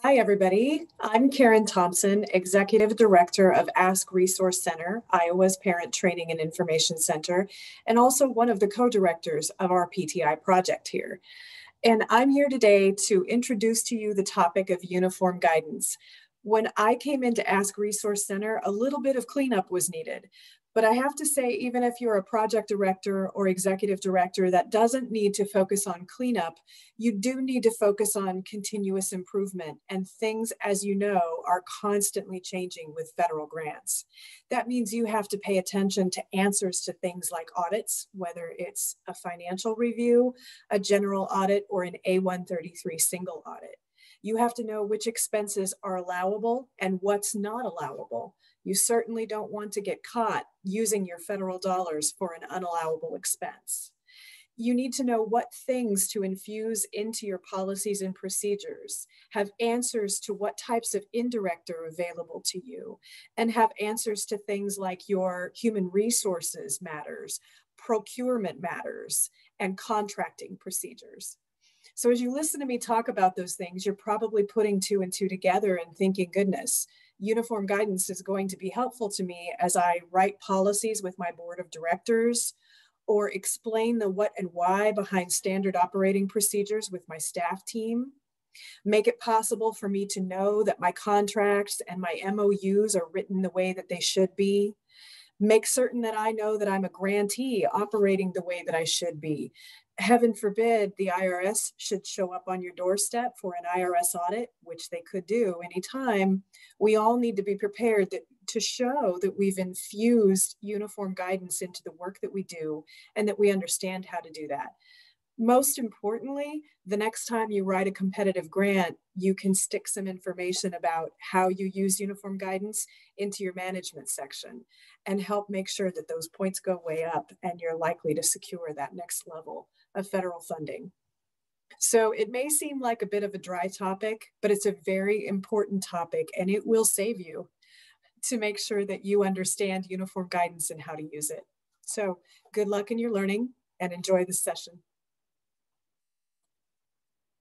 Hi, everybody. I'm Karen Thompson, Executive Director of Ask Resource Center, Iowa's Parent Training and Information Center, and also one of the co-directors of our PTI project here. And I'm here today to introduce to you the topic of uniform guidance. When I came into Ask Resource Center, a little bit of cleanup was needed. But I have to say, even if you're a project director or executive director that doesn't need to focus on cleanup, you do need to focus on continuous improvement. And things, as you know, are constantly changing with federal grants. That means you have to pay attention to answers to things like audits, whether it's a financial review, a general audit, or an A133 single audit. You have to know which expenses are allowable and what's not allowable. You certainly don't want to get caught using your federal dollars for an unallowable expense. You need to know what things to infuse into your policies and procedures, have answers to what types of indirect are available to you, and have answers to things like your human resources matters, procurement matters, and contracting procedures. So as you listen to me talk about those things, you're probably putting two and two together and thinking, goodness, uniform guidance is going to be helpful to me as I write policies with my board of directors or explain the what and why behind standard operating procedures with my staff team. Make it possible for me to know that my contracts and my MOUs are written the way that they should be make certain that I know that I'm a grantee operating the way that I should be, heaven forbid the IRS should show up on your doorstep for an IRS audit, which they could do anytime, we all need to be prepared that, to show that we've infused uniform guidance into the work that we do and that we understand how to do that. Most importantly, the next time you write a competitive grant, you can stick some information about how you use uniform guidance into your management section and help make sure that those points go way up and you're likely to secure that next level of federal funding. So it may seem like a bit of a dry topic, but it's a very important topic and it will save you to make sure that you understand uniform guidance and how to use it. So good luck in your learning and enjoy this session.